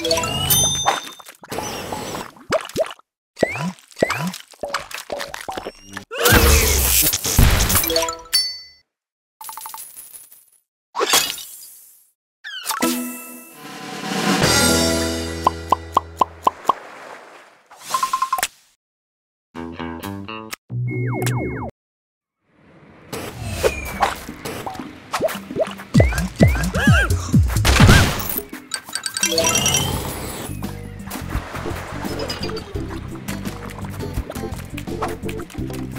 Yeah. Woo!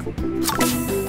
Música